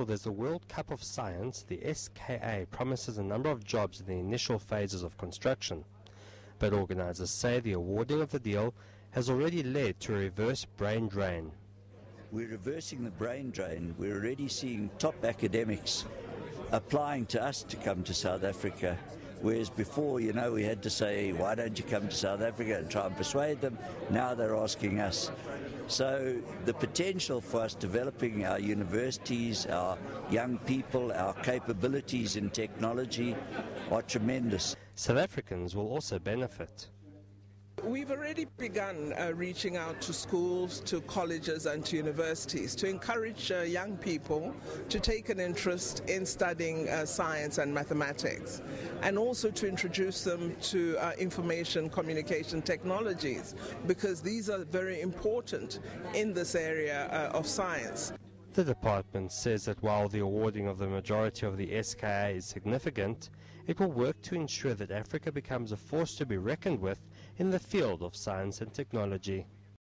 billed as the World Cup of Science, the SKA promises a number of jobs in the initial phases of construction. But organisers say the awarding of the deal has already led to a reverse brain drain. We're reversing the brain drain. We're already seeing top academics applying to us to come to South Africa. Whereas before, you know, we had to say, why don't you come to South Africa and try and persuade them? Now they're asking us. So the potential for us developing our universities, our young people, our capabilities in technology are tremendous. South Africans will also benefit. We've already begun uh, reaching out to schools, to colleges, and to universities to encourage uh, young people to take an interest in studying uh, science and mathematics, and also to introduce them to uh, information communication technologies, because these are very important in this area uh, of science. The department says that while the awarding of the majority of the SKA is significant, it will work to ensure that Africa becomes a force to be reckoned with in the field of science and technology.